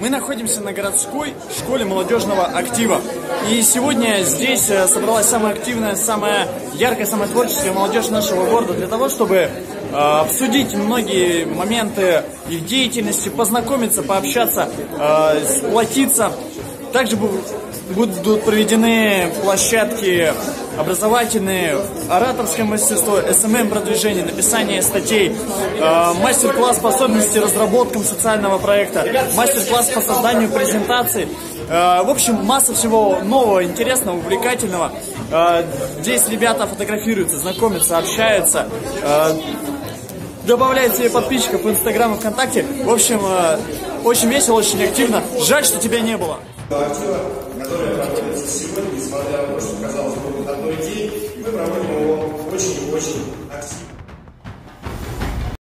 Мы находимся на городской школе молодежного актива. И сегодня здесь э, собралась самая активная, самая яркая, самая творческая молодежь нашего города для того, чтобы э, обсудить многие моменты их деятельности, познакомиться, пообщаться, э, сплотиться. Также будут проведены площадки образовательные, ораторское мастерство, СММ продвижение, написание статей, э, мастер-класс способности разработкам социального проекта, мастер-класс по созданию презентаций. Э, в общем, масса всего нового, интересного, увлекательного. Э, здесь ребята фотографируются, знакомятся, общаются добавляют себе подписчиков в Инстаграм и ВКонтакте. В общем, очень весело, очень активно. Жаль, что тебя не было актива, которая проводится сегодня, несмотря на то, что, казалось бы, выходной день, мы проводим его очень и очень активно.